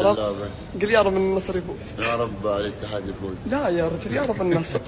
لا بس. قل يا رب النصر يفوز. يا رب الاتحاد يفوز. لا يا رجل يا رب النصر